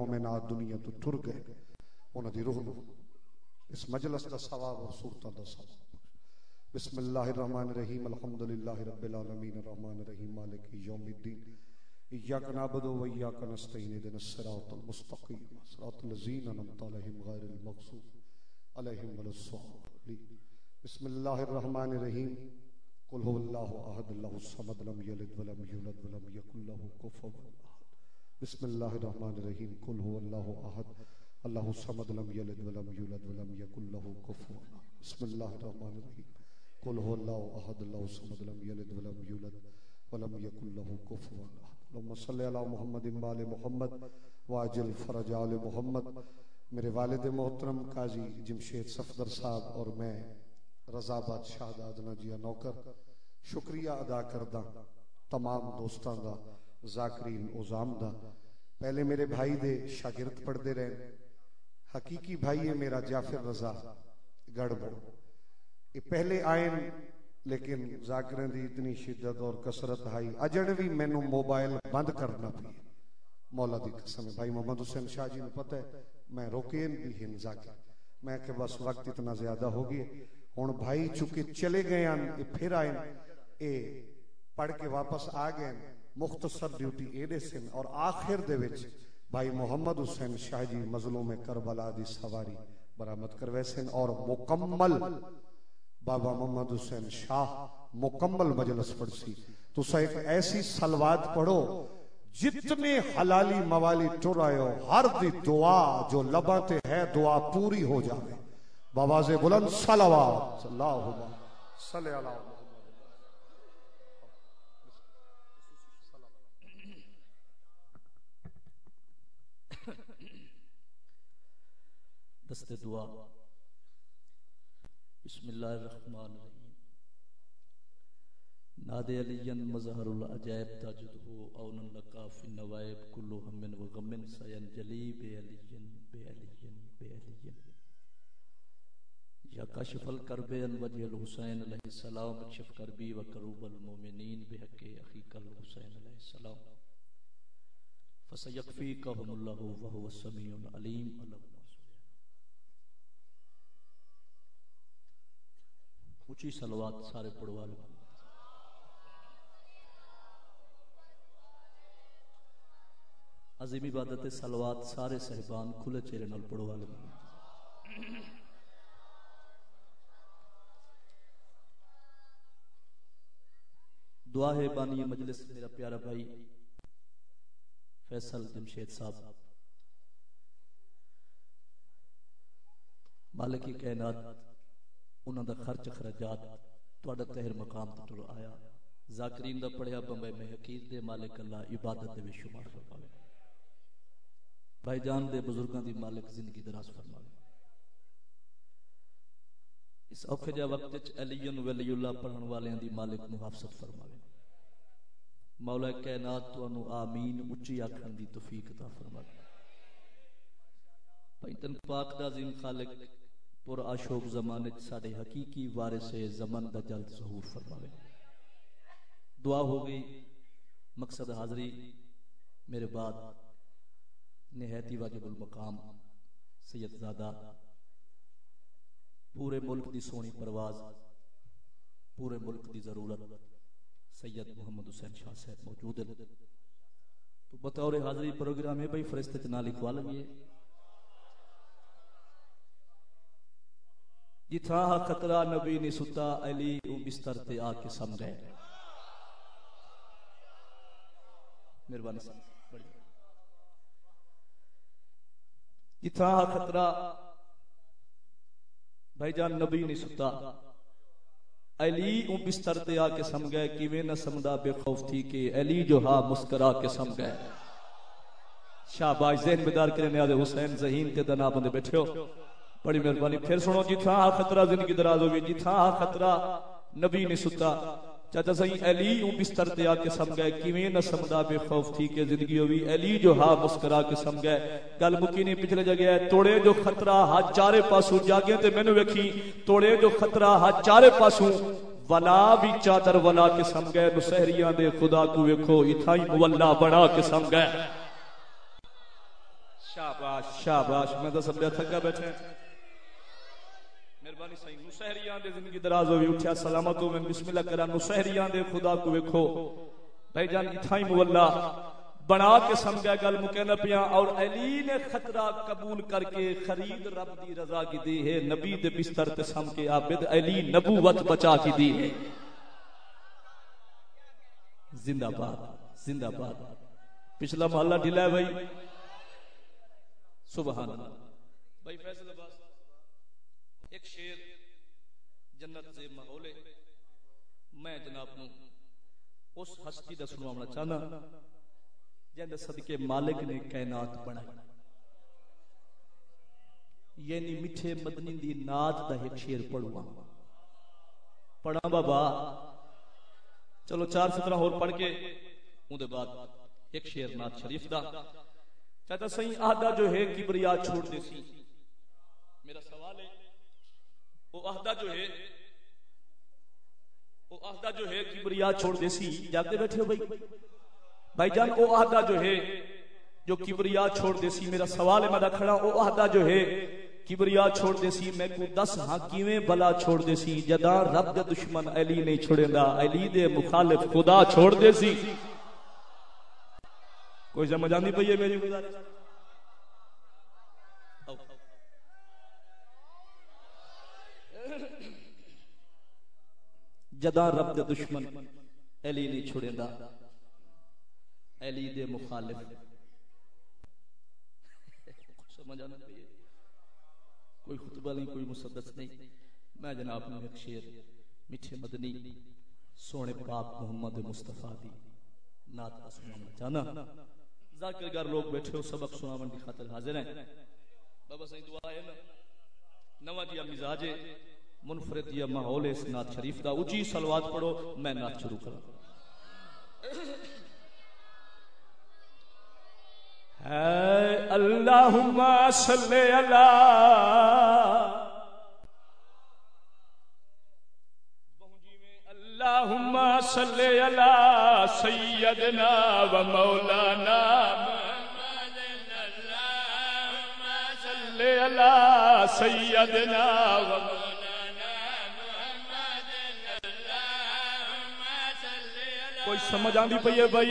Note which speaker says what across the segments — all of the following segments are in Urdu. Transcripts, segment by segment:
Speaker 1: مومنات دنیا تو ٹر گئے۔ انہوں دی روح نو اس مجلس دا ثواب اور صورتوں دا ثواب۔ بسم اللہ الرحمن الرحیم الحمدللہ رب العالمین، الرحمن الرحیم، مالک یوم الدین۔ ایاک نعبد و ایاک نستعین، اهدنا الصراط المستقیم۔ صراط الذین انعمت علیہم غیر المغضوب علیہم ولا الضالین۔ بسم اللہ الرحمن الرحیم۔ قل هو اللہ احد، اللہ الصمد، لم یلد ولم یولد ولم یکن له کفوا بسم اللہ الرحمن الرحیم، قل هو اللہ احد، اللہ الصمد لم یلد ولم یولد ولم یکن له کفوا. بسم اللہ الرحمن الرحیم، قل هو الله احد الله الصمد لم يلد ولم يولد ولم يكن له كفوا احد اللهم صل على محمد وعلى محمد واجل فرج آل محمد. میرے والد محترم قاضی جمشید صفدر صاحب اور میں رضا باد شہداد نجیہ نوکر، شکریہ ادا کردہ تمام دوستان دا ذاکرین ازام دا پہلے میرے بھائی دے شاگرد پڑھ دے رہے۔ حقیقی بھائی ہے میرا جعفر رضا گڑ بڑھ یہ پہلے آئین، لیکن ذاکرین دی اتنی شدت اور کسرت آئی۔ اجن بھی میں نو موبائل بند کرنا بھی مولا دی قسم ہے۔ بھائی محمد حسین شاہ جی نے پتہ ہے، میں روکین بھی ہن ذاکر میں کہ بس وقت اتنا زیادہ ہوگی ہون بھائی چکے چلے گئے ہیں پھر آئین۔ اے پڑھ کے واپس آ گئے مختصر ڈیوٹی ایڈے سن اور آخر دے وچ بھائی محمد حسین شاہ جی مظلوم کربلا دی سواری برامت کروے سن اور مکمل بابا محمد حسین شاہ مکمل مجلس پڑھ سی تو سا ایک ایسی سلوات پڑھو، جتنے حلالی موالی ٹرائے ہو، ہر دی دعا جو لباتے ہے، دعا پوری ہو جائے بابا سے بلند صلوات اللہ صلی اللہ
Speaker 2: دست دعا۔ بسم اللہ الرحمن الرحیم۔ ناد علین مظہر العجائب تاجد ہو، اون لکا النوائب کلو ہمن و غمن سین جلی بے علین بے علین بے علین یا کشف الکرب ان وجہ الحسین علیہ السلام، کشف کربی و کروب المومنین بحق اخیق الحسین علیہ السلام۔ فسیقفیکہم اللہ وہو السمیع العلیم اللہ اونچی سلوات سارے پڑھوا لو۔ عظیم عبادت سلوات سارے صحبان کھلے چہرے نال پڑھوا لو۔ دعا ہے بانی مجلس، میرا پیارا بھائی فیصل جمشید صاحب۔ مالک کی کائنات انہوں دا خرچ خرجات توڑا تہر مقام تے ٹر آیا۔ ذاکرین دا پڑھیا بمبے میں حقیق دے مالک اللہ عبادت دے شمار فرماوے۔ بھائی جان دے بزرگاں دی مالک زندگی دراز فرماوے۔ اس اوکھے جا وقت وچ علی ولی اللہ پڑھن والے دی مالک محافظت فرماوے۔ مولا کائنات تو انو آمین اچھی آکھن دی توفیق عطا فرماوے۔ پینتن پاک دا عظیم خالق پر آشوب زمانے ساڑے حقیقی وارث زمن دا جلد ظہور فرماوے۔ دعا ہو گئی، مقصد حاضری، میرے بعد نہایتی واجب المقام سید زادہ۔ پورے ملک دی سونی پرواز، پورے ملک دی ضرورت، سید محمد حسین شاہ صاحب موجود ہے تو بطور حاضری پروگرام ہے، بھائی فرشتے چنا لکھوا لگیے جتھا خطرہ نبی نے ستا علی او بستر تے آ کے سمجھے۔ مہربانی سمجھ جتھا خطرہ بھائی جان نبی نے ستا علی او بستر تے آ کے سمجھے، کیویں نہ سمدا بے خوف تھی کہ علی جو ہا مسکرا کے سمجھے۔ شاباش ذہن بیدار کرنے آدھے حسین ذہین تے دنا بندے بیٹھے ہو۔ بڑی مہربانی۔ پھر سنو جی، جتھا آ خطرہ، زندگی دراز ہوگی جتھا جی، آ خطرہ۔ نبی نے ستا۔ چاہتا صحیح علی اون بستر تے آ کے سم گئے۔ کیویں نہ سمدا بے خوف تھی کہ زندگی ہوئی۔ علی جو ہا مسکرا کے سم گئے۔ گل مکی نہیں پچھلے جگہ ہے۔ توڑے جو خطرہ ہا چارے پاسوں جاگے تے مینوں ویکھی۔ توڑے جو خطرہ ہا چارے پاسوں۔ ولا بھی چادر ولا کے سم گئے۔ نسہریاں دے خدا کو ویکھو ایتھائی مولا بنا کے سم گئے۔
Speaker 3: شاباش شاباش۔ میں تو سب تھکا بیٹھے مہربانی صحیح نسہریاں دے زندگی دراز ہوئی، اٹھیا، سلامت ہو میں بسم اللہ کرا نسہریاں دے خدا کو ویکھو۔ بھائی جان، اتھائی مولا، بنا کے سمجھا گل مکینہ پیا اور علی نے خطرہ قبول کر کے خرید رب دی رضا کی دی ہے، نبی دے بستر تے سم کے عابد علی نبوت بچا کی دی ہے۔ زندہ باد زندہ باد۔ پچھلا محلہ ڈھلا ہے بھائی۔ سبحان اللہ۔ بھائی فیصل عباس ایک شیر جنت سے ماحول میں جناب نو اس ہستی دا سنوانا چاہنا جن صدقے مالک نے کائنات بنائی۔ یعنی میٹھے مدنی دی نات دا ایک شیر پڑھوا پڑھا بابا، چلو چار سترہ اور پڑھ کے اون دے بعد ایک شیر نات شریف دا۔ چاہتا صحیح آدھا جو ہے کبریا چھوڑ دے سی۔ میرا سوال ہے وہ عہدہ جو ہے، وہ عہدہ جو ہے، کبریا چھوڑ دے سی جاگتے بیٹھے ہو بھائی۔ بھائی جان، وہ عہدہ جو ہے، جو کبریا چھوڑ دے سی، میرا سوال ہے، میں کھڑا وہ عہدہ جو ہے، کبریا چھوڑ دے سی، میں کو دس ہاں کیویں بلا چھوڑ دے سی؟ جدا رب دے دشمن علی نہیں چھوڑے گا، علی دے مخالف خدا چھوڑ دے سی۔ کوئی سمجھ آندی پئی ہے میری؟ گزارش جدا رب دے دشمن، علی نہیں چھوڑے گا علی دے مخالف۔ سمجھ آنا پئی۔ کوئی خطبہ نہیں، کوئی مسدس نہیں۔ میں جناب نے ایک شیر میٹھے مدنی، سونے پاک محمد مصطفیٰ دی۔ نات کا سنانا چاہنا۔ ذاکر گر لوگ بیٹھے ہو، سبق سناون کی خاطر حاضر ہیں۔ بابا صحیح دعا ہے نا۔ نواں دیا مزاج منفرد یا ماحول اس نات شریف دا اچھی سلوات پڑھو، میں نات شروع کروں ہے اللہم صلی اللہ۔ جی اللہم صلی اللہ، سیدنا و مولانا صلی اللہ، سیدنا و مولانا کوئی سمجھ آندی پئی ہے بھائی؟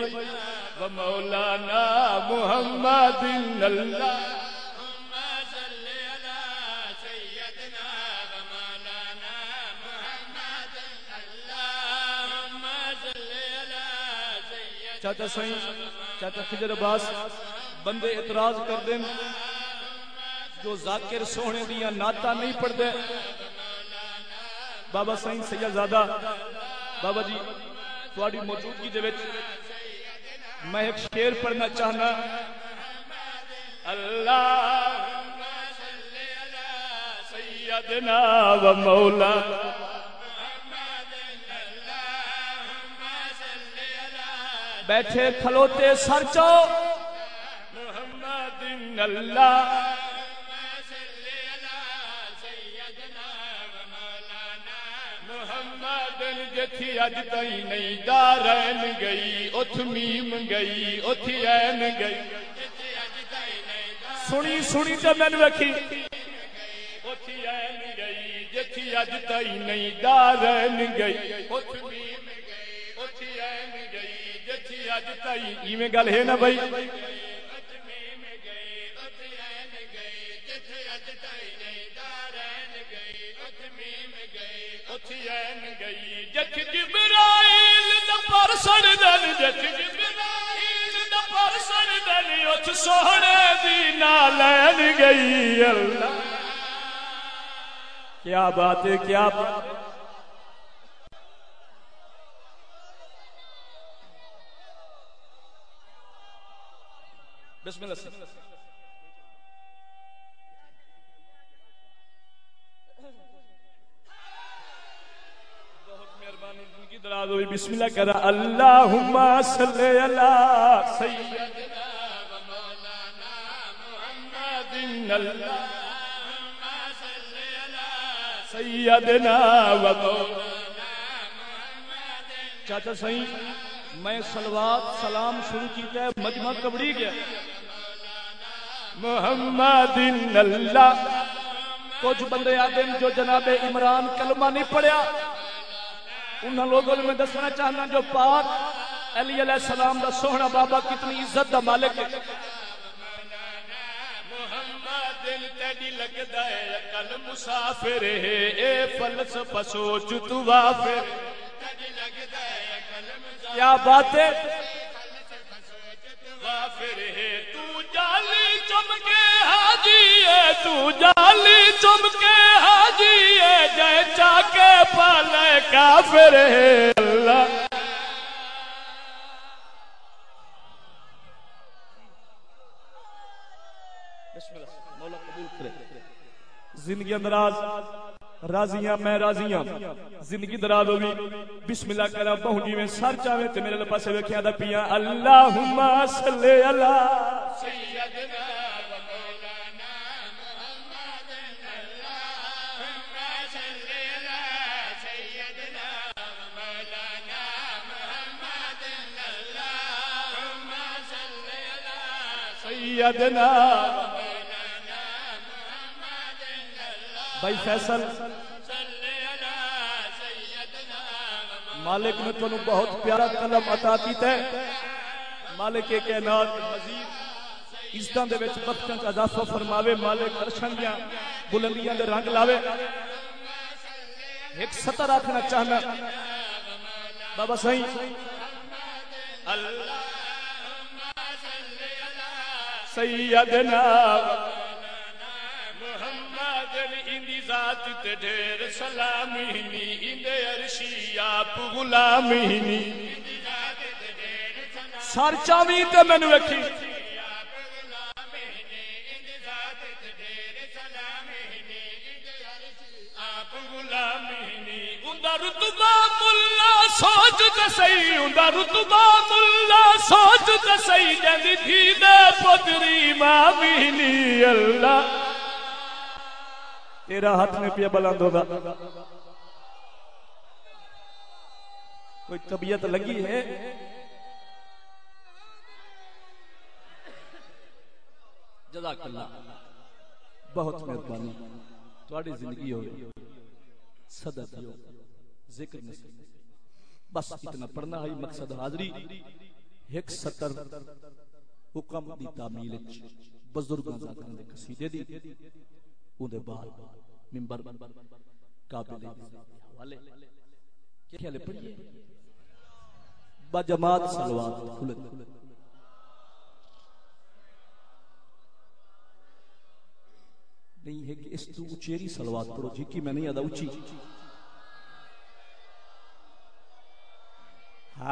Speaker 3: و مولانا محمد اللہ چاچا سائیں چاچا خجر عباس بندے اعتراض کر دیں۔ جو ذاکر سونے دیا ناتا نہیں پڑھ دے بابا سائیں سید زادہ بابا جی تھوڑی موجودگی دے وچ میں ایک شیر پڑھنا چاہنا۔ اللہ سیدنا و مولا بیٹھے کھلوتے سر چو۔ محمد اللہ جتھی اج تئی نہیں دارین گئی اتھ میم گئی اتھ این گئی سنی سنی تے میں ویکھی اتھ این گئی جتھی اج تئی نہیں دارین گئی اتھ میم گئی اتھ این گئی جتھی اج تئی ایویں گل ہے نا بھائی پر سردن جت جبرائیل دا پر سردن ات سوڑے دی نالین گئی، اللہ۔ کیا بات ہے، کیا بات ہے؟ بسم اللہ ہوئی بسم اللہ کرا اللہم صلی اللہ سیدنا و مولانا محمد اللہم صلی اللہ سیدنا و مولانا محمد چاچا صحیح میں سلوات سلام شروع کیتا ہے مجمع کبڑی گیا۔ محمد اللہ کچھ بندے ہیں جو جناب عمران کلمہ نہیں پڑھیا۔ انہاں لوگوں نے میں دسنا چاہنا جو پاک علی علیہ السلام دا سوہنا بابا کتنی عزت دا مالک ہے۔ محمد تیڈی لگدا ہے کل مسافر ہے۔ اے فلسفہ سوچ تو وافر۔ کیا بات ہے؟ وافر ہے۔ تو جالی چمکے حاجی ہے تو جالی چمکے حاجی کافر ہے اللہ۔ مولا قبول کرے۔ زندگی اندراز راضیاں، میں راضیاں۔ زندگی دراز ہوگی۔ بسم اللہ کرا پہنچی جی، میں سر چاہے تے میرے پاس ویکھیا دا پیا۔ اللہم صلی علی سیدنا سیدنا بھائی فیصل، مالک نے تنو بہت پیارا قلم عطا کیتا ہے۔ مالک کے کائنات مزید عزتاں دے وچ بخشن کا اضافہ فرماوے۔ مالک عرشاں دیاں بلندیاں دے رنگ لاوے۔ ایک سطر آکھنا چاہنا۔ بابا صحیح اللہ سیدنا محمد اندی ذات تے ڈھیر سلامی نی اندے عرشی آپ غلامی نی۔ سر چاوی تے میں نے وکھی ملا سوچ تے سہی رتبہ ملا سوچ تے سہی جندی تھی دے پتری ماں اللہ۔ تیرا ہاتھ میں پیا بلند ہوگا۔ کوئی طبیعت لگی ہے؟ جزاک اللہ۔ بہت مہربانی۔ تھوڑی زندگی ہوگی صدر۔ دیو ذکر نصیب بس اتنا پڑھنا ہے، مقصد حاضری۔ ایک ستر حکم دی تعمیل بزرگاں ذاتاں دے قصیدے دی۔ اون دے بعد منبر قابل حوالے۔ کیا خیال پڑھیے؟ با جماعت صلوات کھلے نہیں ہے کہ اس تو اچیری صلوات پڑھو جی کی میں نہیں ادا اچھی۔ ذاکر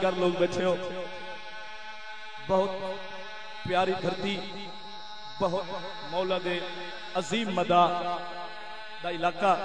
Speaker 3: کر لوگ بیٹھے ہو۔ بہت پیاری دھرتی، بہت مولا دے عظیم مدا دا علاقہ۔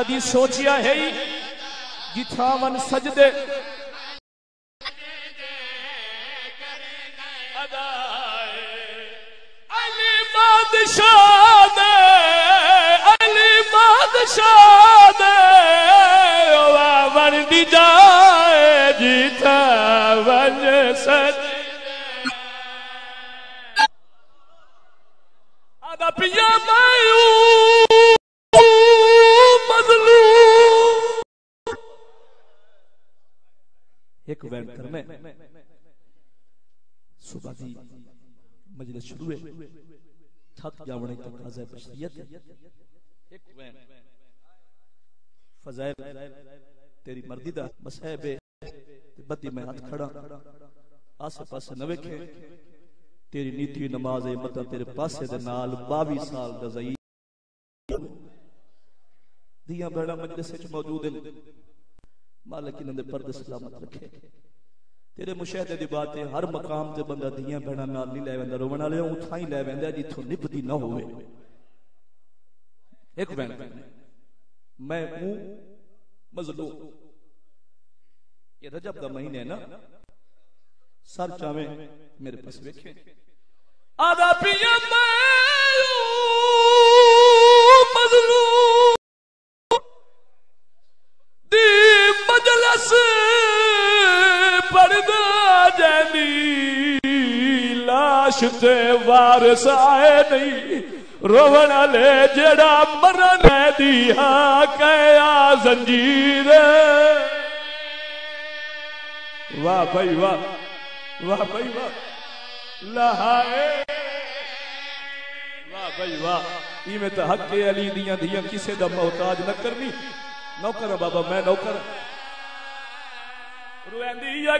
Speaker 3: کدی سوچیا ہے جتھا جی ون سجدے دے شروع تھک جاونے کا تقاضا بشریت۔ ایک وین۔ فضائل تیری مردی دا مصحب بدی میں ہاتھ کھڑا۔ آسے پاس نہ ویکھے۔ تیری نیتی نماز متن تیرے پاسے دے نال 22 سال دا زئی دیاں بڑا مجلس وچ موجود ہیں۔ مالک انہاں دے پردے سلامت رکھے۔ تیرے مشاہدے دی بات ہر مقام تے بندہ دیاں بہنا نال نہیں لے ویندا روون والے اوتھاں ہی لے ویندا جتھوں نبھدی نہ ہوئے۔ ایک بہن میں ہوں مظلوم۔ یہ رجب دا مہینہ ہے نا۔ سر چاویں میرے پاس ویکھیں۔ آدھا پیے میں تے وارس آئے نہیں۔ روڑا لے جڑا مرن دی ہاں کیا زنجیر۔ واہ بھائی واہ واہ بھائی واہ۔ لہائے واہ بھائی واہ یہ میں تے حق علی دیاں دیاں کسے دا محتاج نہ کرنی۔ نوکر بابا، میں نوکر۔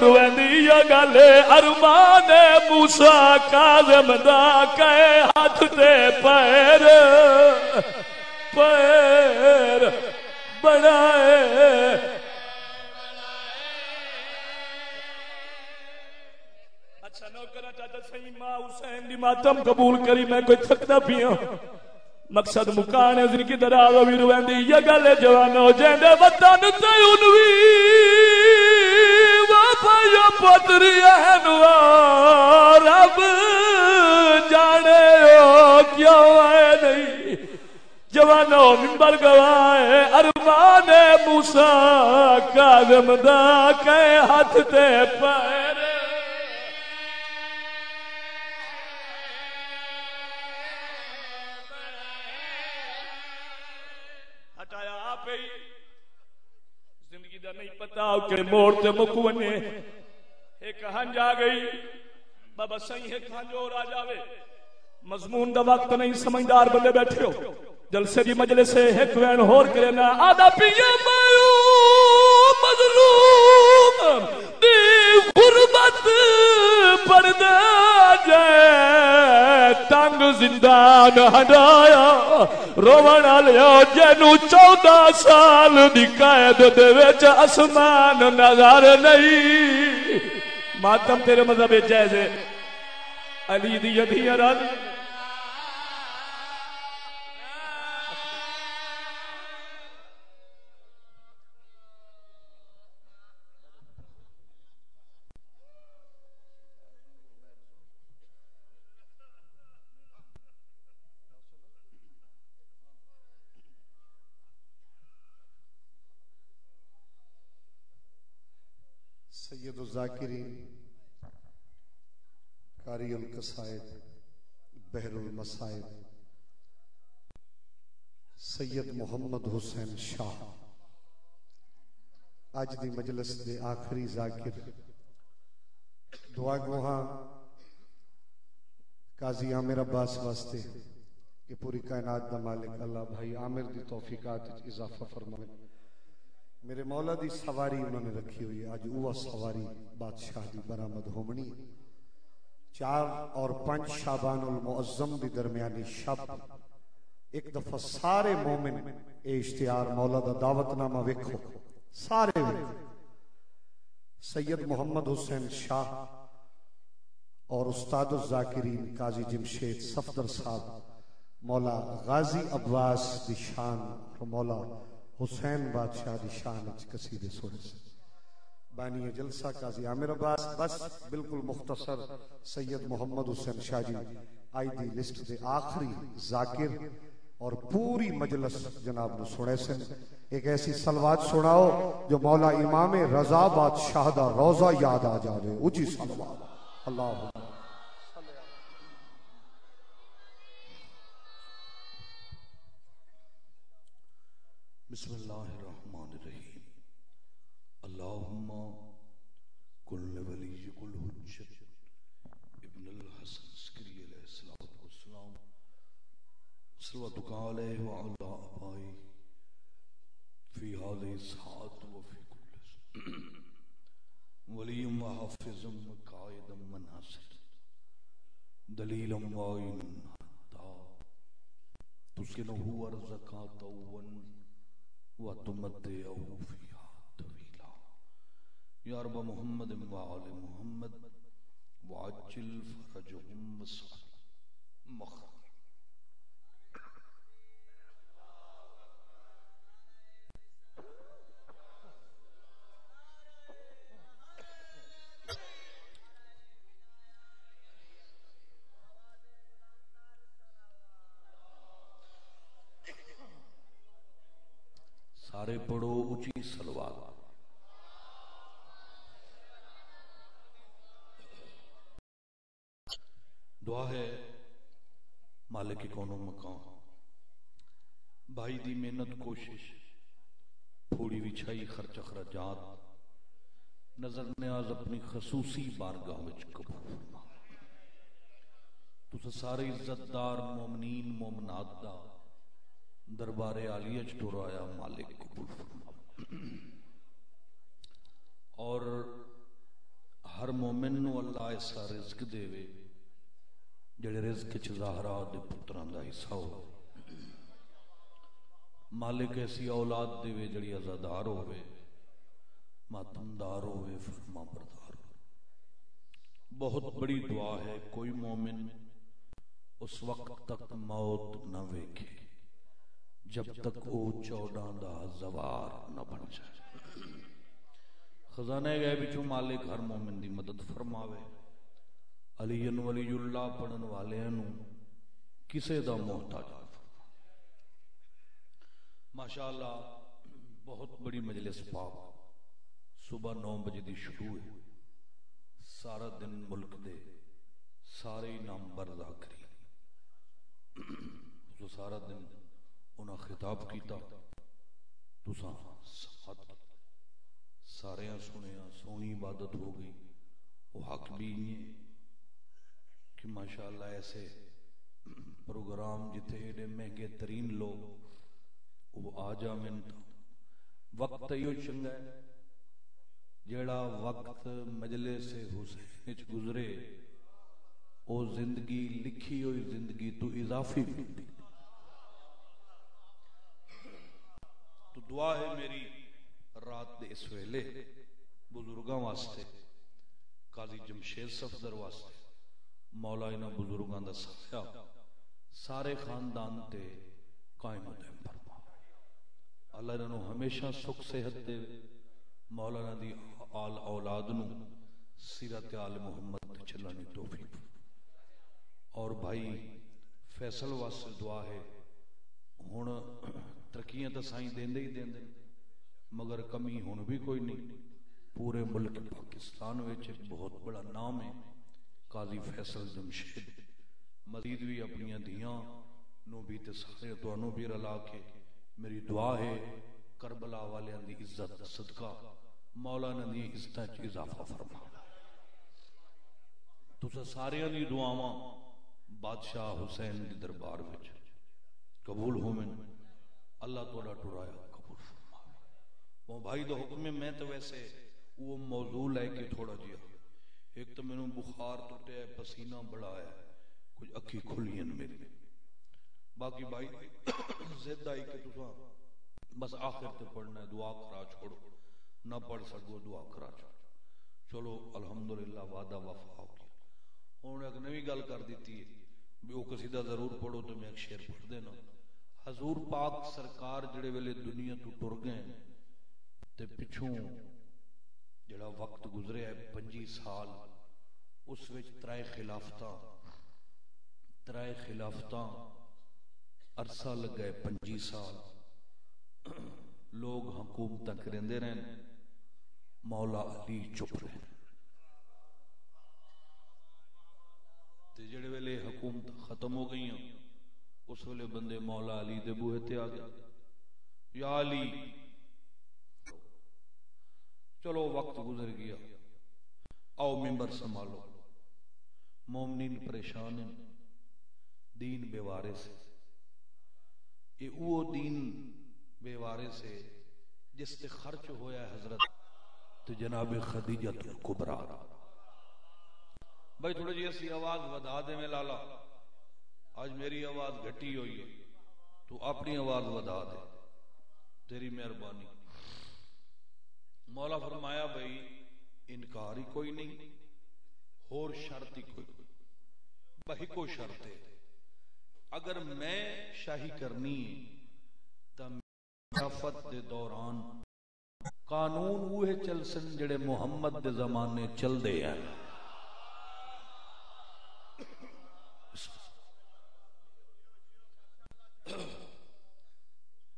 Speaker 3: رویندی گل ارمان موسا کازم دا کہے ہاتھ دے پیر پیر بنائے۔ اچھا نوکرہ چاہتا صحیح ماں حسین دی ماتم قبول کری، میں کوئی تھکتا پیا ہاں۔ مقصد مکانے اس کی بھی یہ گل جوانو، جیندے وطن تے انوی۔ پیو پتری احنوار اب جانے ہو، کیوں ہے نہیں؟ جوانو ممبر گوائے، ارمان موسیٰ کاظم دا کے ہاتھ تے پیر نہیں پتا کہ موڑ تے مکو نے ایک ہن جا گئی بابا سائیں ایک ہنج جو آ وے مضمون دا وقت نہیں سمجھدار بندے بیٹھے ہو جلسے دی مجلس ایک وین ہور کرے نا آدھا پیے مر مت پردہ جے، تنگ زندان ہڈایا روان والیا جنو چودہ سال دی قید دے وچ آسمان نظر نہیں۔ ماتم تیرے مذہب جائز علی دی یتیاں راضی
Speaker 1: ذاکرین قاری القصائد، بحر المصائد سید محمد حسین شاہ۔ آج دی مجلس دے آخری ذاکر۔ دعا گوہاں قاضی عامر عباس واسطے کہ پوری کائنات دا مالک اللہ بھائی عامر دی توفیقات اضافہ فرمائے۔ میرے مولا دی سواری انہوں نے رکھی ہوئی ہے۔ آج اوہ سواری بادشاہ دی برامد ہومنی۔ چار اور پنچ شابان المعظم دی درمیانی شب۔ ایک دفعہ سارے مومن اے اشتیار مولا دا دعوت نامہ وکھو سارے وکھو سید محمد حسین شاہ اور استاد الزاکرین قاضی جمشید صفدر صاحب، مولا غازی عباس دی شان اور مولا حسین بادشاہ دی شان اچ قصیدے سوڑے سے۔ بانی جلسہ قاضی عامر عباس، بس بالکل مختصر سید محمد حسین شاہ جی آئی دی لسٹ دے آخری ذاکر اور پوری مجلس جناب نو سنے سن۔ ایک ایسی سلوات سناؤ جو مولا امام رضا بادشاہ دا روزہ یاد آ جا رہے اجی سلوات۔ اللہ
Speaker 2: بسم اللہ الرحمن الرحیم۔ اللہم کل ولی کل حجت ابن الحسن سکری علیہ السلام صلواتک علیہ وعلا ابائی فی هذه الساعة وفي كل ولي وحافظ وقائد مناصر دليل وعين حتى تسكنه ارزقا وتمتعه فيها طويلا يا رب محمد وآل محمد وعجل فرجهم وسع مخرج سارے پڑھو اچھی سلوات دعا ہے، مالک کونو مقام۔ بھائی دی محنت، کوشش، پھوڑی وچھائی خرچ اخراجات نظر نیاز اپنی خصوصی بارگاہ وچ قبول فرما۔ تو سارے عزت دار مومنین، مومنات دا دربار عالیہ چٹورایا مالک قبول فرما۔ اور ہر مومن نو اللہ ایسا رزق دے وے جڑے رزق چ ظاہرا دے پتراں دا حصہ ہو۔ مالک ایسی اولاد دے وے جڑی ازادار ہوے ماتمدار ہوے فرما بردار ہو بہت بڑی دعا ہے، کوئی مومن اس وقت تک موت نہ ویکھے۔ جب تک او چوڑاں دا زوار نہ بن جائے۔ خزانہ گئے بچوں مالک ہر مومن دی مدد فرماوے۔ علی ولی اللہ پڑھن والے انو کسے دا محتاج ماشاءاللہ بہت بڑی مجلس پاک صبح نو بجے دی شروع ہے۔ سارا دن ملک دے سارے نام بردا کری تو سارا دن انہاں خطاب کیتا۔ تساں سمت سارے سنے سونی عبادت ہو گئی۔ وہ حق بھی نہیں کہ ماشاءاللہ ایسے پروگرام جتھے ایڈے مہنگے ترین لوگ وہ آ جا من وقت ایو چنگا ہے جیڑا وقت مجلس حسین گزرے، او زندگی لکھی ہوئی زندگی تو اضافی ملتی تو دعا ہے میری رات دے اس ویلے بزرگاں واسطے، قاضی جمشید صفدر واسطے، مولا انہاں بزرگاں دا سایہ سارے خاندان تے قائم دائم فرما۔ اللہ انہوں ہمیشہ سکھ صحت دے، مولا مولانا دی آل اولاد نو سیرت آل محمد چلانی توفیق۔ اور بھائی، فیصل واسطے دعا ہے، ہن ترقیاں تو سائیں دیندے ہی دیندے مگر کمی ہن بھی کوئی نہیں۔ پورے ملک پاکستان وچ بہت بڑا نام ہے، قاضی فیصل جمشید۔ مزید بھی اپنی دھیاں نو بھی تے سارے تانوں بھی رلا کے میری دعا ہے، کربلا والے دی عزت صدقہ مولانا دی عزت وچ اضافہ فرما۔ تو سارے دی دعاواں بادشاہ حسین دی دربار وچ۔ قبول ہو میں اللہ توڑا ٹرایا قبول فرما وہ بھائی دو حکم میں تو ویسے وہ موضوع لے کے تھوڑا جیا۔ ایک تو میں بخار ٹوٹے پسینہ بڑا ہے، کچھ اکھی کھلی ہیں میری۔ باقی بھائی زد آئی کہ تسا بس آخر تے پڑھنا ہے، دعا کرا چھوڑو۔ نہ پڑھ سکو، دعا کرا چھوڑو۔ چلو، الحمدللہ، وعدہ وفا ہو گیا۔ انہوں نے ایک نوی گل کر دیتی ہے۔ بھی وہ قصیدہ ضرور پڑھو تو میں ایک شعر پڑھ دینا۔ حضور پاک سرکار جڑے ویلے دنیا تو ٹر گئے تے پچھوں جڑا وقت گزرے ہے پنجی سال، اس وچ ترائے خلافتاں ترائے خلافتاں عرصہ لگے پنجی سال۔ لوگ حکومت کرندے رہن، مولا علی چپ رہے تے جڑے ویلے حکومت ختم ہو گئی ہیں اس ویلے بندے مولا علی دے بوہے تے آ گئے۔ یا علی۔ چلو وقت گزر گیا۔ آؤ ممبر سنبھالو۔ مومنین پریشان ہیں۔ دین بیوارے سے یہ وہ دین بیوارے سے جس سے خرچ ہویا ہے حضرت۔ تو جناب خدیجہ الکبرا بھائی تھوڑی جی اسی آواز ودا دے میں لالا۔ آج میری آواز گھٹی ہوئی ہے، تو اپنی آواز ودا دے۔ تیری مہربانی۔ مولا فرمایا بھائی، انکار ہی کوئی نہیں اور شرط ہی کوئی۔ بہی کو شرط ہے؟ اگر میں شاہی کرنی تو خلافت دے دوران قانون وہ چل سن جڑے محمد دے زمانے چل دے ہیں۔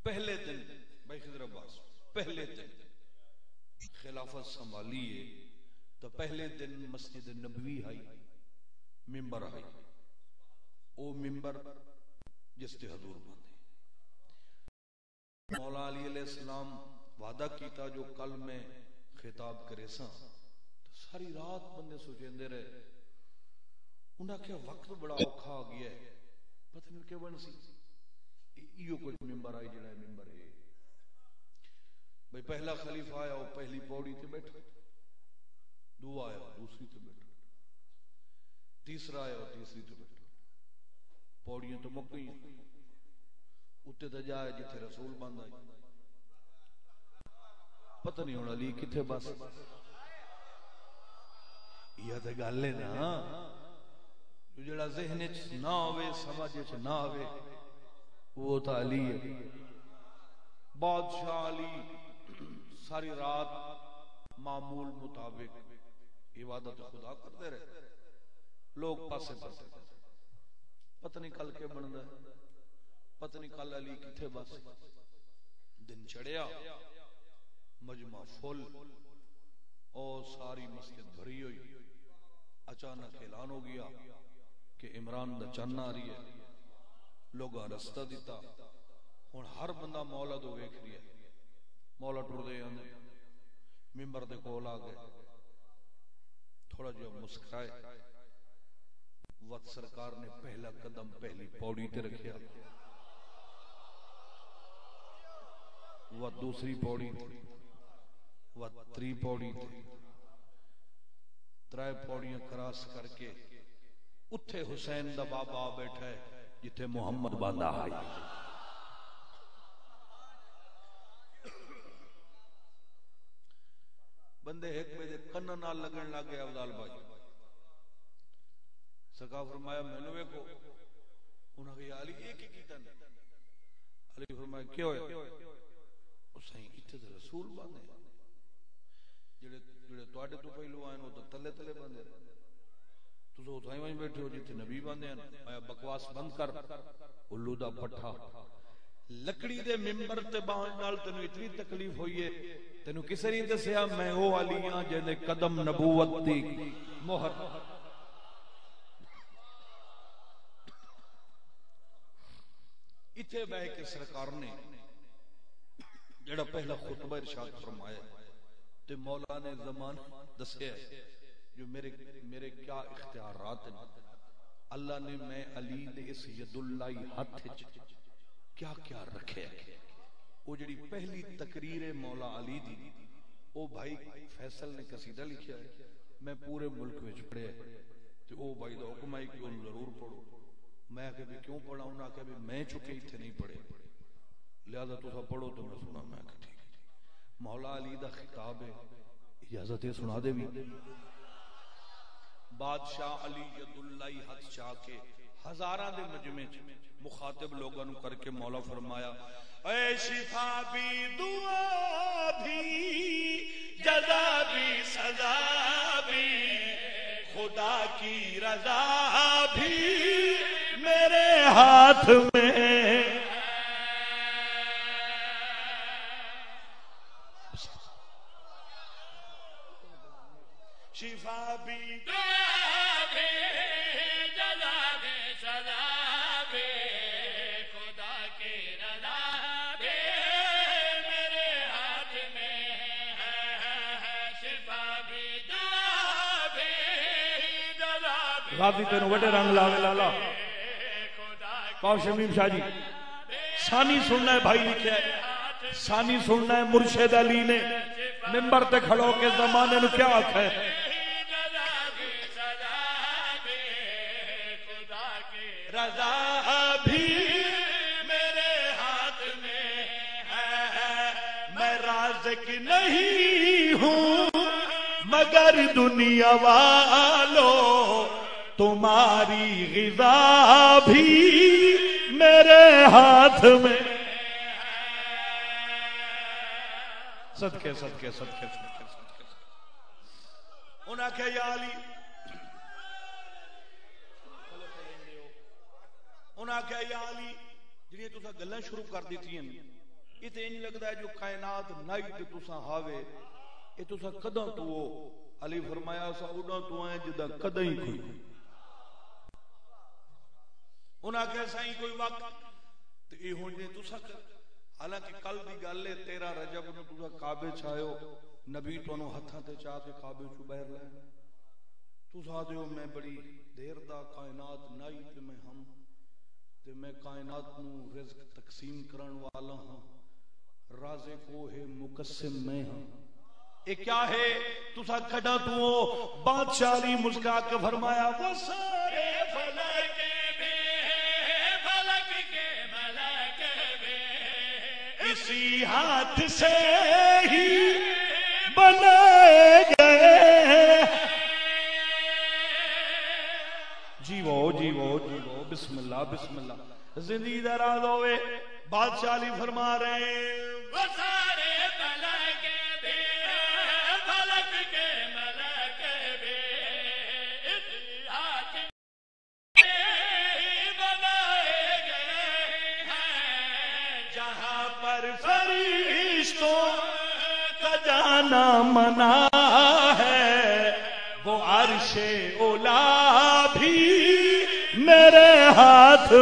Speaker 2: پہلے دن، بھائی خضر عباس، پہلے دن۔ خلافت سنبھالیے تو پہلے دن مسجد نبوی آئی، ممبر آئی۔ او ممبر جس تے حضور بندے مولا علی علیہ السلام وعدہ کیتا، جو کل میں خطاب کرے سا تو ساری رات بندے سوچیں رہے۔ انہاں کیا وقت بڑا اوکھا آ گیا ہے۔ پتہ نہیں کیا بن سی؟ ایو کوئی ممبر آئی جڑا ہے، ممبر ہے بھئی پہلا خلیفہ آیا، وہ پہلی پوڑی تے بیٹھا۔ دو آیا، دوسری تے بیٹھا۔ تیسرا آیا، تیسری تے بیٹھا۔ پوڑیاں تو مک گئی اتنے تو جائے جتھے رسول بند آئی۔ پتہ نہیں ہونا لی کتھے بس۔ یہ تو گل ہے نا، جو جڑا ذہن نہ ہوئے سمجھ نہ ہوئے وہ تو علی۔ ہے بادشاہ علی، ساری رات معمول مطابق عبادت خدا کرتے رہے۔ لوگ پاسے پاسے۔ پتہ نہیں کل کے بندا ہے۔ پتہ نہیں کل علی کتھے بس۔ دن چڑھیا۔ مجمع فل۔ اور ساری مسجد بھری ہوئی۔ اچانک اعلان ہو گیا کہ عمران دا چن آ رہی ہے۔ لوگا رستہ دیتا ہن ہر بندہ مولا تو ویکھ رہی ہے۔ مولا ٹر دے آنے ممبر دے کول آ گئے۔ تھوڑا جو مسکرائے۔ وقت سرکار نے پہلا قدم پہلی پوڑی تے رکھیا۔ وہ دوسری پوڑی تھی وہ تری پوڑی تھی ترائے پوڑیاں کراس کر کے۔ اتھے حسین دا بابا بیٹھا ہے۔ جتھے محمد باندھا آئی بندے ایک بجے کنن نال لگن لگ گیا افضال بھائی۔ سکا فرمایا میں نے کو انہاں کہ علی ایک ہی کیتا نہیں علی فرمایا، کیوں ہے؟ او سہی ایتھے تے رسول باندھے۔ جڑے جڑے تواڈے تو پہلو آئے نو تو تلے تلے باندھے تو تو تھائی وہیں بیٹھے ہو جتھے نبی باندھے ہیں آیا بکواس بند کر۔ الو دا پٹھا۔ لکڑی دے ممبر تے باہن نال تینو اتنی تکلیف ہوئی ہے۔ تینو کسے نہیں دسیا، میں او علی ہاں قدم نبوت دی۔ مہر۔ اتھے بہ کے سرکار نے جڑا پہلا خطبہ ارشاد فرمایا تے مولا نے زمان دسیا ہے۔ جو میرے میرے کیا اختیارات ہیں؟ اللہ نے میں علی دے اس ید اللہ ہاتھ کیا کیا رکھے وہ جڑی پہلی تقریر مولا علی دی او بھائی فیصل نے قصیدہ لکھیا ہے۔ میں پورے ملک وچ پڑھیا ہے تے او بھائی دا حکم ہے کہ انہوں ضرور پڑھو۔ میں کہ بھی کیوں پڑھا انہاں کہ بھی میں چکے ایتھے نہیں پڑھے۔ لہذا تسا پڑھو تو میں سنا میں کہ ٹھیک مولا علی دا خطاب ہے اجازت ہے سنا دے بھی۔ بادشاہ علی ید اللہ حد شاہ کے ہزاراں دے مجمع چ مخاطب لوگوں کر کے مولا فرمایا، اے شفا بھی دعا بھی، جزا بھی، سزا بھی، خدا کی رضا بھی میرے ہاتھ میں غازی وڈے رنگ لاوے، لالا۔ پاؤ شمیم شاہ جی۔ سانی سننا ہے بھائی لکھے ہے۔ سانی سننا ہے مرشد علی نے ممبر تے کھڑو کے زمانے نو کیا آکھا ہے؟ رضا بھی میرے ہاتھ میں ہے۔ میں رازق نہیں ہوں، مگر دنیا والو تمہاری غذا بھی میرے ہاتھ میں۔ صدقے صدقے صدقے صدقے صدقے۔ انہاں کہ یا علی، انہاں کہ یا علی جڑی تساں گلاں شروع کر دیتی ہیں یہ تے نہیں لگدا ہے جو کائنات نائی تے تساں ہاوے یہ تساں کداں تو ہو؟ علی فرمایا، سا اڈاں تو ہیں جدا کداں ہی کوئی۔ انہاں کہ سائیں کوئی وقت؟ تے اے ہون جے تو تساں حالانکہ کل دی گل ہے، تیرا رجب نو تساں کعبے چھایو نبی تو تانوں ہتھاں تے چا کے کعبے چوں باہر لے تساں دیو میں بڑی دیر دا کائنات نائی تے میں ہم۔ تے میں کائنات نو رزق تقسیم کرن والا ہاں۔ رازق کو ہے مقسم میں ہاں۔ اے کیا ہے؟ تسا کھڑا تو بادشاہ علی مسکا کے فرمایا، وہ سارے اسی ہاتھ سے ہی بنائے گئے جیو جیو جیو بسم اللہ بسم اللہ زندگی دراز ہوئے بادشاہ علی فرما رہے ہیں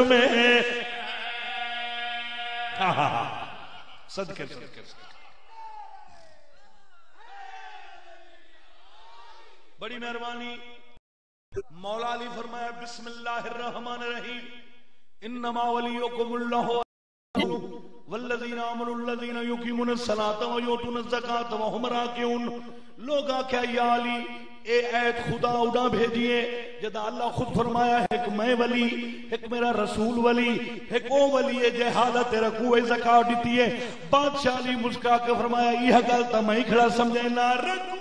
Speaker 2: میں۔ ہاں، ہاں، ہاں، صدقے صدقے صدقے بڑی مہربانی۔ مولا علی فرمایا بسم اللہ الرحمن الرحیم۔ انما ولیکم اللہ والذین آمنوا الذین یقیمون الصلاة ویؤتون الزکاة وهم راکعون۔ لوگ آکھیا یا علی اے ایت خدا اڑا بھیجیے، جدا اللہ خود فرمایا ہے کہ میں ولی، ایک میرا رسول ولی، ایک او ولی ہے جے حالت رکوع زکاة دیتی ہے۔ بادشاہ علی مسکا کے فرمایا، یہ گل تا میں کھڑا سمجھے نہ رکو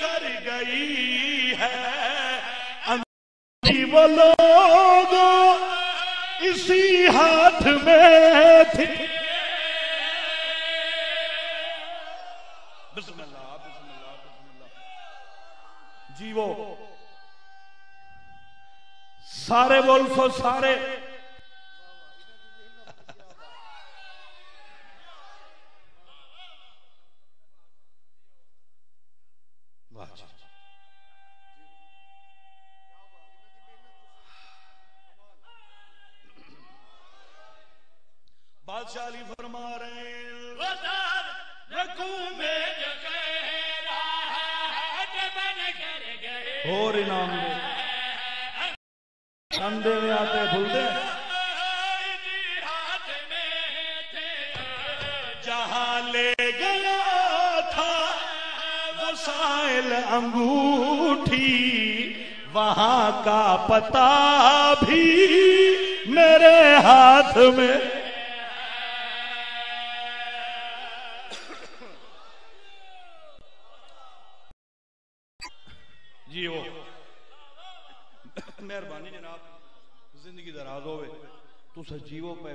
Speaker 2: کر گئی ہے۔ وہ لوگ اسی ہاتھ میں تھے۔ وہ سارے بول سو سارے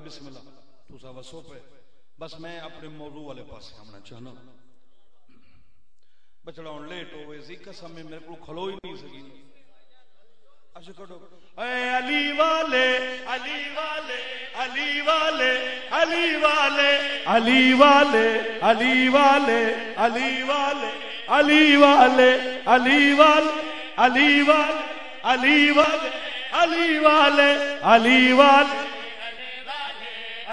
Speaker 2: بسم اللہ تسا وسو پہ بس میں اپنے موضوع والے پاس آمنا چاہنا بچڑا ہوں لیٹ ہوئے سی قسم میں میرے کو کھلو ہی نہیں سکی اچھا کٹو اے علی والے علی والے علی والے علی والے علی والے علی والے علی والے علی والے علی والے علی والے علی والے علی والے علی والے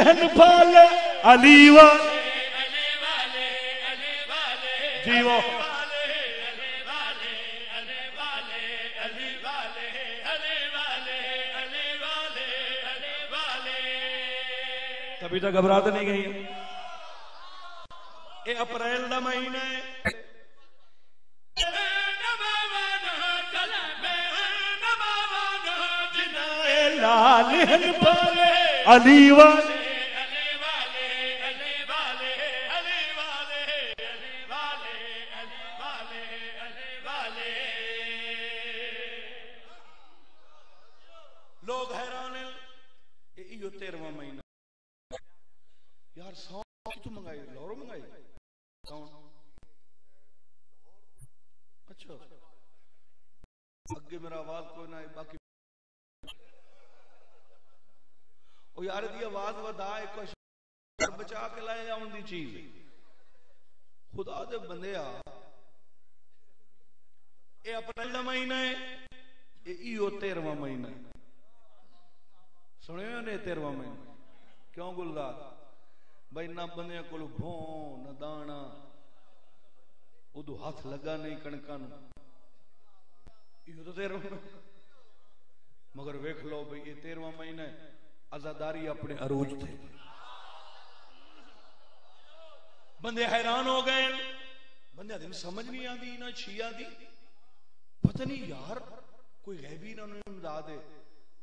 Speaker 2: حسین والے علی والے۔ جیو۔
Speaker 3: کبھی تو گھبرا تو نہیں گئی۔
Speaker 2: یہ اپریل کا مہینہ ہے۔ علی والے۔ یار سو کتوں منگائی لاہوروں منگائی۔ کون؟ اچھا۔ اگے میرا آواز کوئی نہ باقی او یار دی آواز ودا ہے کچھ بچا کے لائے آن دی چیز۔ خدا دے بندے آ۔ اے اپریل دا مہینہ ہے، اے ایو تیرواں مہینہ ہے۔ سنے نے تیرواں مہینہ۔ کیوں گلدار بھائی نہ بندے کو بھون، نہ دانا۔ ادو ہاتھ لگا نہیں کڑکا نو۔ مگر ویکھ لو بھئی یہ تیرواں مہینہ ہے۔ ازاداری اپنے عروج تھے بندے حیران ہو گئے۔ بندے دن سمجھ نہیں آدھی نہ چھیا دی پتہ نہیں یار، کوئی غیبی نہ انہوں نے امداد ہے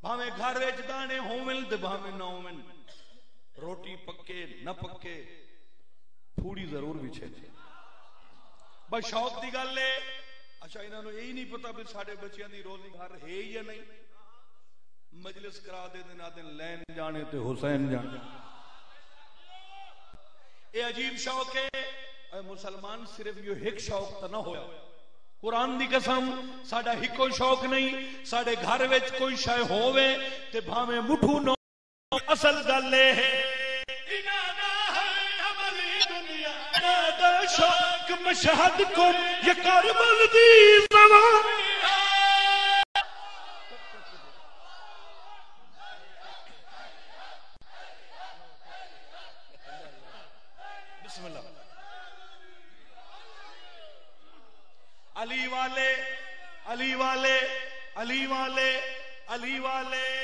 Speaker 2: بھاویں گھر وچ دانے ہومن تے بھاویں نہ ہومن روٹی پکے، نہ پکے، پھوڑی ضرور بچھے تھے۔ بس شوق دی گل ہے۔ اچھا انہوں نے یہی نہیں پتا بھی ساڈے بچیاں دی روزی گھر ہے یا نہیں۔ مجلس کرا دے، دن آدن لین جانے تے حسین جانے اے عجیب شوق ہے۔ اے مسلمان صرف یہ ایک شوق تا نہ ہویا۔ قرآن دی قسم، ساڈا ہکو شوق نہیں، ساڈے گھر وچ کوئی شے ہووے تے بھاویں مٹھو نو اصل گل اے ہے۔ شوق مشہد کو یہ کربل دی زبان بسم اللہ۔ علی والے علی والے علی والے علی والے۔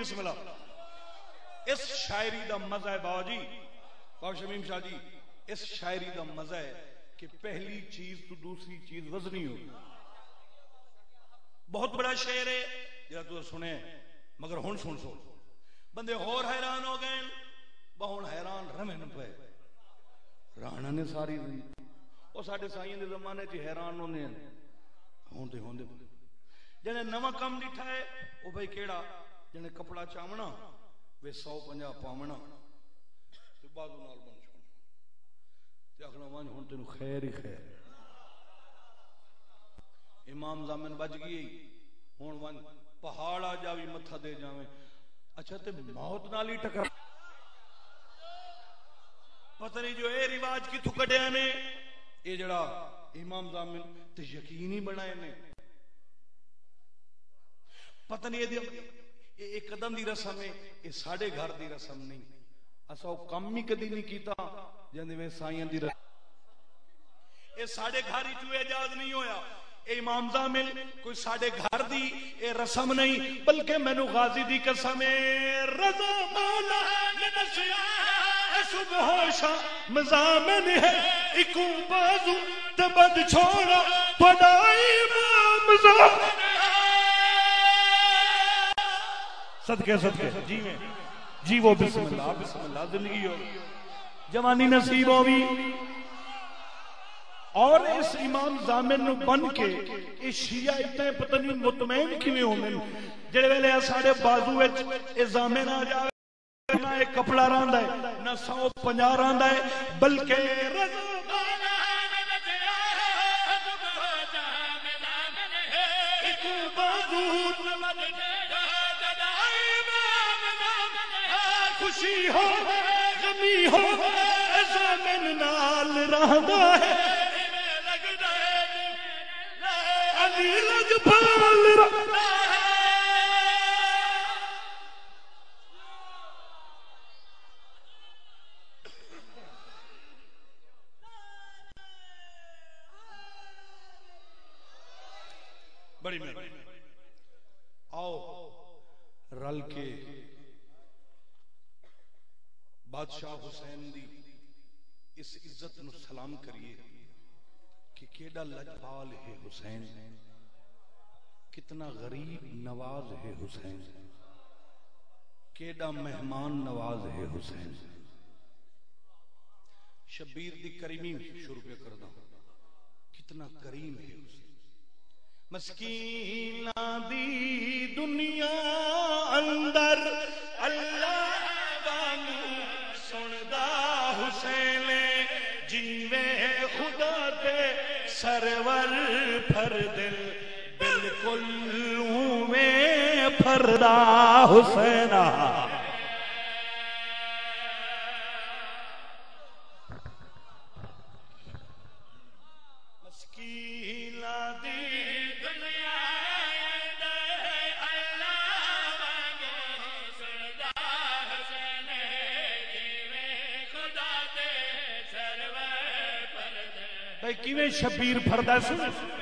Speaker 2: بسم اللہ۔ اس شاعری دا مزہ ہے باو جی باو شمیم شاہ جی اس شاعری دا مزہ ہے کہ پہلی چیز تو دوسری چیز وزنی ہو۔ بہت بڑا شعر ہے جہاں تو سنے، مگر ہون سن سن بندے اور حیران ہو گئے، بہن حیران رمن پہ رانا نے ساری دی وہ ساڑھے سائیں دے زمانے چی حیران ہونے ہیں ہوندے ہوندے جنہیں نوا کم ڈٹھا ہے وہ بھائی کیڑا؟ جنہیں کپڑا چاونا وہ سو پنجا پاونا تو بازو نال بن چھوڑ تے اخلا وانج ہون تینو خیر ہی خیر امام زامن بج گئی ہون وانج پہاڑا جاوی متھا دے جاویں اچھا تے موت نالی ٹکر پتہ نہیں جو اے رواج کی تو کٹے نے اے جڑا امام زامن تے یقینی بنائے نے پتہ نہیں یہ ایک قدم دی رسم ہے یہ ساڑھے گھر دی رسم نہیں۔ اسا وہ کم ہی کدی نہیں کیتا جاندے میں سائیں دی رسم۔ یہ ساڑھے گھر ہی جو اجاز نہیں ہویا۔ اے امام زامل کوئی ساڑھے گھر دی اے رسم نہیں، بلکہ میں نو غازی دی قسم ہے، رضا مولا لنسیا صبح ہوشا مزامن ہے اکو بازو تبد چھوڑا پڑائی امام زامن۔ صدقے صدقے۔ جی میں جی وہ بسم اللہ بسم اللہ، زندگی ہو۔ جوانی نصیب ہوگی اور اس امام زامن نو بن کے اس شیعہ اتنے پتہ نہیں مطمئن کیویں ہوندے جڑے ویلے ساڈے بازو وچ اے زامن آ جاوے نہ ایک کپڑا راندا ہے، نہ سو پنجا راندا ہے، بلکہ رضا بازو۔ نال رهو لڳ ڀڳ عزت نو سلام کریے کہ کیڑا لجپال ہے حسین؟ کتنا غریب نواز ہے حسین؟ کیڑا مہمان نواز ہے حسین؟ شبیر دی کریمی شروع پہ کر کردہ کتنا کریم ہے حسین؟ مسکینہ دی دنیا اندر پھر دل بالکل میں پھردا حسینہ۔ کیویں شبیر پھردا سن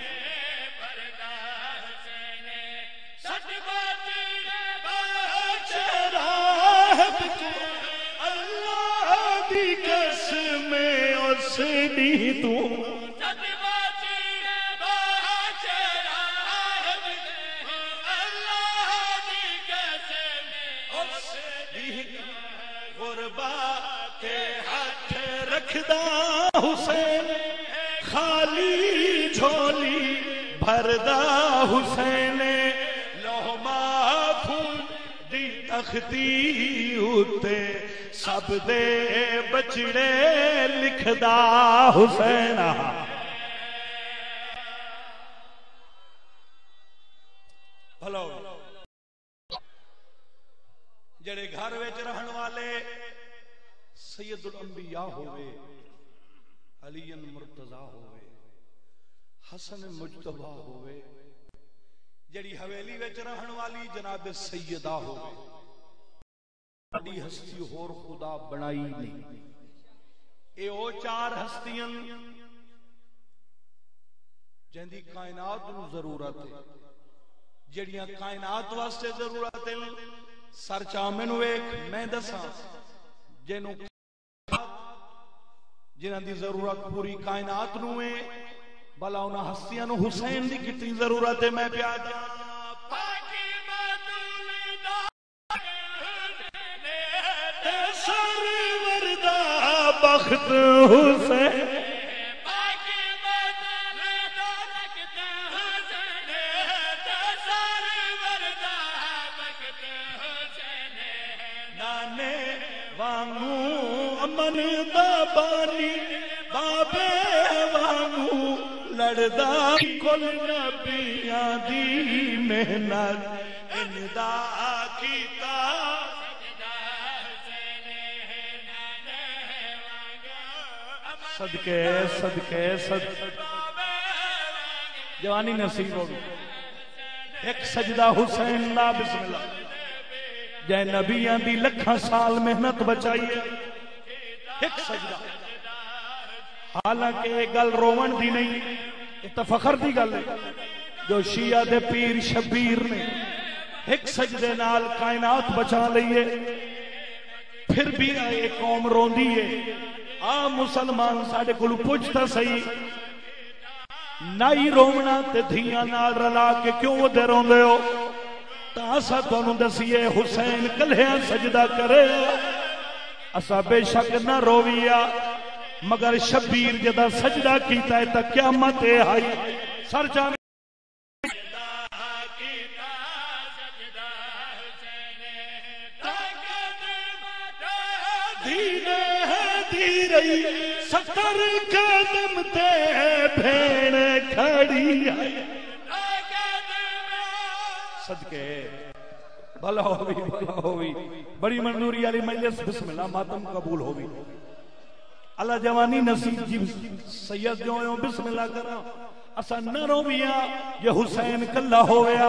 Speaker 2: اس دی تو کے ہاتھ حسین، خالی جھولی بھردا حسین لوہ مافون دی تختی اتے سب دے بچڑے لکھدا حسین بھلو۔ جڑے گھر وچ رہن والے سید الانبیاء ہوئے، علی مرتضی ہوئے، حسن مجتبہ ہوئے، جڑی حویلی وچ رہن والی جناب سیدہ ہوئے۔ بڑی ہستی ہور خدا بنائی نہیں اے او چار ہستیاں جہندی کائنات نو ضرورت ہے جڑیاں کائنات واسطے ضرورت ہیں سر چا مینوں میں دساں جنوں جنہاں دی ضرورت پوری کائنات نو ہے بلا انہاں ہستیاں نو حسین دی کتنی ضرورت ہے میں پیا دا بخت حسین نانے وانگو امن دا بانی بابے وانگو لڑدا کل صدقے صدقے صدقے۔ جوانی نصیب ہو گئی۔ ایک سجدہ حسین لا بسم اللہ۔ جے نبیان دی لکھاں سال محنت بچائیے ایک سجدہ۔ حالانکہ گل رومن دی نہیں، یہ تو فخر دی گل ہے۔ جو شیعہ دے پیر شبیر نے ایک سجدے نال کائنات بچا لئیے پھر بھی آئے، قوم رون دیئے آ مسلمان ساڑے کلو پوچھتا صحیح نائی رومنا تے دھیاں نال رلا کے کیوں وہ دے رون دے ہو تاسا تونوں دسیے حسین کلہیاں سجدہ کرے اسا بے شک نہ رویا مگر شبیر جدا سجدہ کیتا ہے تا قیامت آئی سر جانے ستر قدم تے بھین کھڑی آئی صدقے۔ بھلا ہوئی بھلا ہوئی بڑی منظوری علی مجلس، بسم اللہ، ماتم قبول ہوئی اللہ جوانی نصیب جی سید جو ہیں، بسم اللہ کرا اسا نہ رومیا یہ حسین کلا ہویا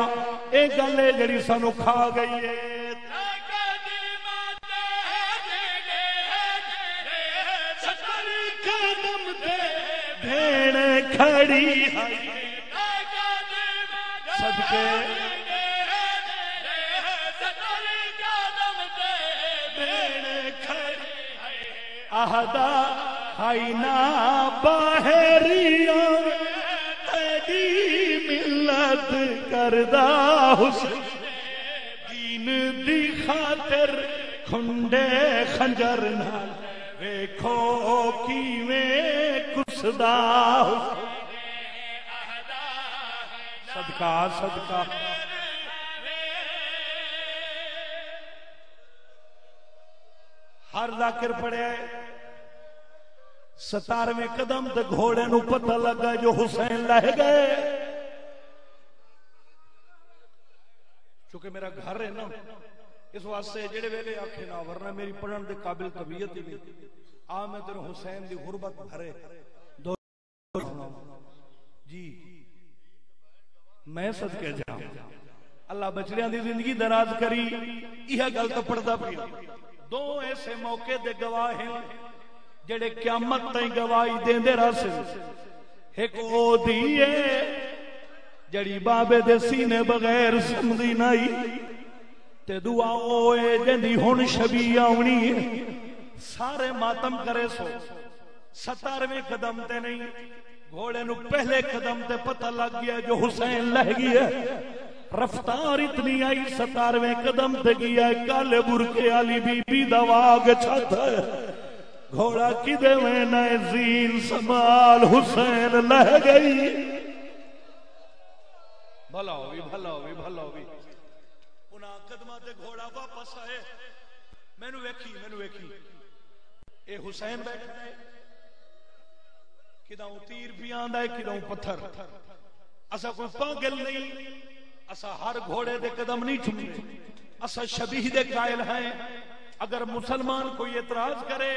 Speaker 2: اے گلے جڑی سانو کھا گئی ہے۔ کھڑی صدقے۔ اہدا خائنا باہریوں تیری ملت کردہ حسین دین دی خاطر کھنڈے خنجر نال ویکھو کیویں کسدا صدقہ صدقہ ہر ذاکر پڑے ستارویں قدم تے گھوڑے نو پتہ لگا جو حسین لہ گئے چونکہ میرا گھر ہے نا اس واسطے جڑے ویلے آکھے نا ورنہ میری پڑھن دے قابل طبیعت ہی نہیں آ میں تیرے حسین دی غربت بھرے دو جی میں صدقے جاؤں۔ اللہ بچڑیاں دی زندگی دراز کری۔ یہ گل تو پڑھدا پیا۔ دو ایسے موقع دے گواہ ہیں جڑے قیامت تائیں گواہی دین دے راسے ایک او دیئے جڑی بابے دے سینے بغیر سمدی نائی۔ تے دعا اوے جندی ہن شبی آونی ہے سارے ماتم کرے سو۔ ستارویں قدم تے نہیں۔ گھوڑے نو پہلے قدم تے پتہ لگ گیا جو حسین لہ گیا رفتار اتنی آئی، ستارویں قدم تے گیا کالے برکے علی بی بی دواغ چھت گھوڑا کی دے میں نئے زین سمال حسین لہ گئی۔ بھلا ہوئی بھلا ہوئی بھلا ہوئی انہاں قدمہ تے گھوڑا واپس آئے۔ میں نو ویکھی میں نو ویکھی۔ اے حسین بیٹھا ہے۔ کداؤں تیر بھی آندا ہے کداؤں پتھر۔ اسا کوئی پاگل نہیں اسا ہر گھوڑے دے قدم نہیں چھوڑے اسا شبیہ دے قائل ہیں۔ اگر مسلمان کوئی اعتراض کرے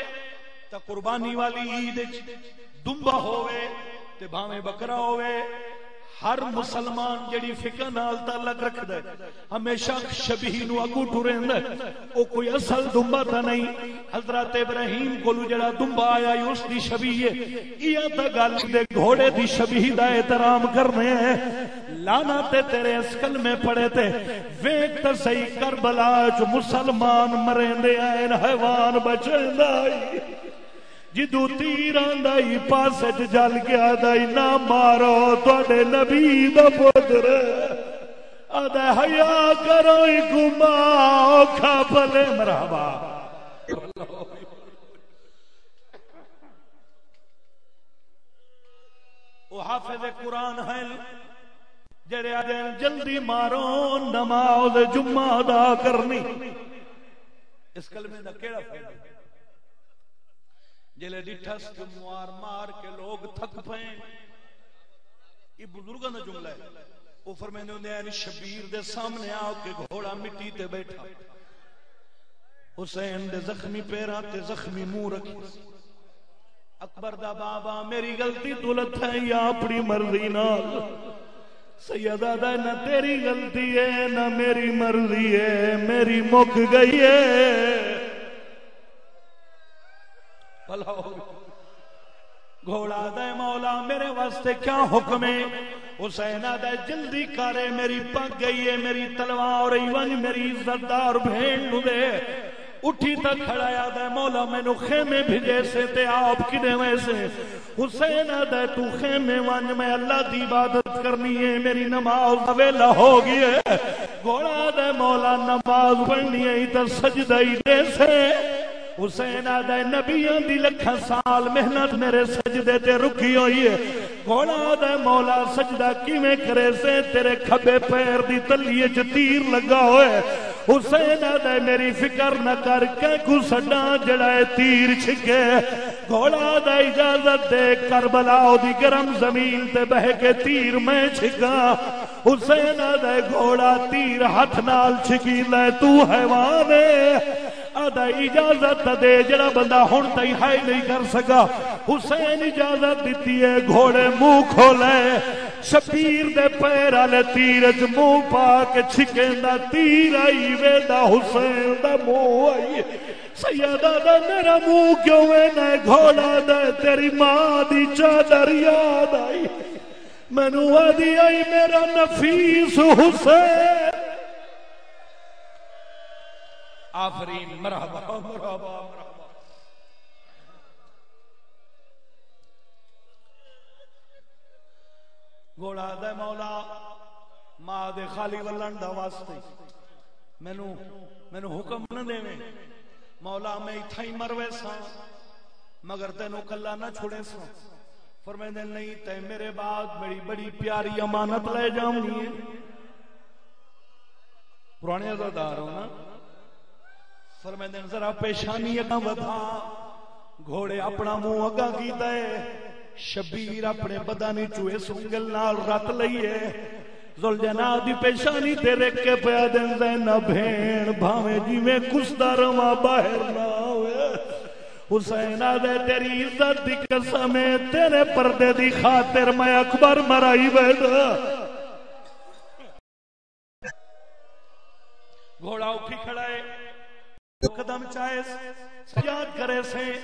Speaker 2: تا قربانی والی عید دمبا ہوئے تے بھاویں بکرا ہوئے ہر مسلمان جڑی فکر نال تعلق رکھدا ہے، ہمیشہ شبیہ نو اگو ٹریندا ہے۔ او کوئی اصل دمبا تا نہیں۔ حضرت ابراہیم کولو جڑا دمبا آیا اس دی شبیہ ہے۔ ایا تا گل دے گھوڑے دی شبیہ دا احترام کرنے ہیں۔ لانا تے تیرے اسکل میں پڑے تے۔ ویک تا صحیح کربلا جو مسلمان مرندے آئین، حیوان بچیندا آئی جدو تیر آندائی پاسے جل گیا دائی نہ مارو توڑے نبی دا پدر آدھے حیاء کرو ہی گما کھا پلے مرحبا وہ حافظ قرآن ہے جڑے آدھیں جلدی مارو نماز جمعہ دا کرنی اس کلمے دا کیڑا فائدہ جلے ڈٹھس جو موار مار کے لوگ تھک پائیں یہ بزرگاں دا جملہ ہے۔ وہ فرمینے ہوندے ہیں یعنی شبیر دے سامنے آؤ کے گھوڑا مٹی تے بیٹھا۔ حسین دے زخمی پیرا تے زخمی منہ رکھی اکبر دا بابا، میری غلطی دولت ہے یا اپنی مرضی نال۔ سیدہ دا، نہ تیری غلطی ہے، نہ میری مرضی ہے، میری مک گئی ہے۔ گھوڑا دے مولا میرے واسطے کیا حکم ہے؟ حسین دے جلدی کرے، میری پگ گئی ہے، میری تلوار ایون میری عزت دار نو دے۔ اٹھی تک کھڑایا دے مولا میں نو خیمے بھیجے سے تے آپ کی کنے ویسے حسین دے تو خیمے وان میں اللہ دی عبادت کرنی ہے، میری نماز ویلا ہو گئی ہے۔ گھوڑا دے مولا نماز پڑھنی ہے تا سجدہ ہی دے سے۔ حسین آدھے نبیان دی لکھا سال محنت میرے سجدے تے رکی ہوئی ہے۔ گھوڑا دے مولا سجدہ کی میں کرے سے؟ تیرے کھبے پیر دی تلیے جو تیر لگا ہوئے۔ حسین آدھے میری فکر نہ کر کے کو سڈا جڑائے تیر چھکے۔ گھوڑا دے اجازت دے کربلاؤ دی گرم زمین تے بہ کے تیر میں چھکا۔ حسین آدھے گھوڑا تیر ہاتھ نال چھکی، لے تو حیوانے آدھا اجازت دے، جڑا بندہ ہون تائی ہائی نہیں کر سکا۔ حسین اجازت دیتی ہے، گھوڑے مو کھولے۔ شبیر دے پیر آلے تیرج مو پاک چھکیں دا تیر آئی وے دا حسین دا مو آئی۔ سیدہ دا میرا مو کیوں ہے؟ نہ گھوڑا دے تیری ماں دی چادر یاد آئی۔ میں نو آدھی آئی، میرا نفیس حسین۔ آفرین، مرحبا مرحبا مرحبا۔ گوڑا دے مولا، ماں دے خالی ولن دا واسطے۔ مینو مینو حکم نہ دے میں مولا، میں اتھا ہی مروے سا مگر تینو کلا نہ چھوڑے سا فرمیدے نہیں تے میرے بعد میری بڑی پیاری امانت لے جاؤں گی۔ پرانے ازادار ہو نا؟ فرمیدے ذرا پیشانی اگا ودا۔ گھوڑے اپنا منہ اگا کیتا ہے۔ شبیر اپنے بدانی چوئے سنگل نال رت لئیے زل جنا دی پیشانی تے رکھ کے پیا دن زین بھین بھاویں جی میں کس درما باہر نہ ہوئے۔ حسین دے تیری عزت دی قسمیں تیرے پردے دی خاطر میں اکبر مرائی بیٹھا گھوڑا اٹھی کھڑا ہے۔ قدم چاہے سجاد کرے سے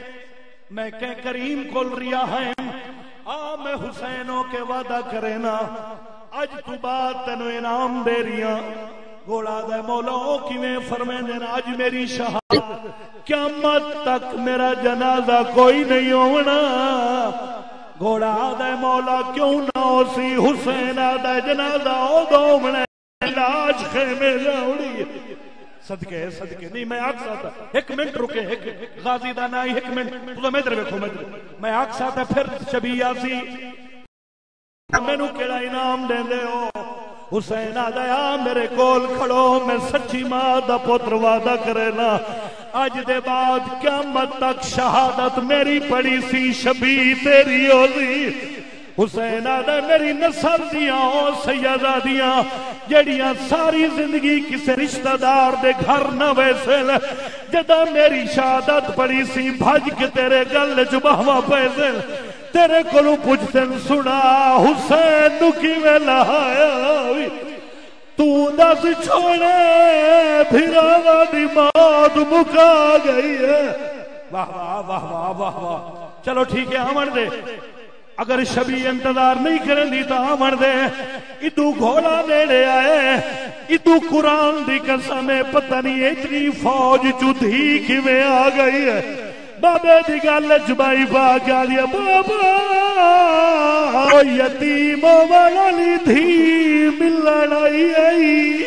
Speaker 2: میں کہ کریم کول ریا ہے۔ آ، میں حسینوں کے وعدہ کرے نا۔ اج تو بات تینو انعام دے ریا ہاں۔ گوڑا دے مولا کی میں فرمائیں دینا آج میری شہادت۔ قیامت تک میرا جنازہ کوئی نہیں ہونا۔ گوڑا دے مولا، کیوں نہ ہو سی حسین دے جنازہ ہو دو منے لاج خیمے جاؤڑی صدقے صدقے۔ نہیں، میں آگ ساتا ایک منٹ رکے، ایک غازی دا نائی، ایک منٹ۔ تو میں ادھر بیٹھو میں میں آگ ساتا پھر شبی آسی میں نو کیڑا انعام دیں دے ہو؟ حسین آدھایا میرے کول کھڑو۔ میں سچی ماں دا پتر وعدہ کرے نا۔ آج دے بعد قیامت تک شہادت میری پڑی سی، شبی تیری ہو سی۔ حسین آدھے میری نسل دیاں، او سیدہ دیاں، جڑیاں ساری زندگی کسے رشتہ دار دے گھر نہ ویسے لے جدہ میری شہادت پڑی سی، بھج کے تیرے گل جبہوہ پیسے تیرے کو پوچھتے سنا حسین نو کی میں لہایا تو دس چھوڑے پھر دی موت مکا گئی ہے۔ واہ واہ واہ واہ واہ چلو ٹھیک ہے امن دے۔ اگر شبی انتظار نہیں کرن دی تو امن دے۔ ادو گھوڑا نیڑے آئے۔ ادو قرآن دی قسم پتہ نہیں اتنی فوج چودھی کی میں آ گئی ہے۔ بابے دی گل جبائی پا دیا بابا، یتیم والی تھی ملن آئی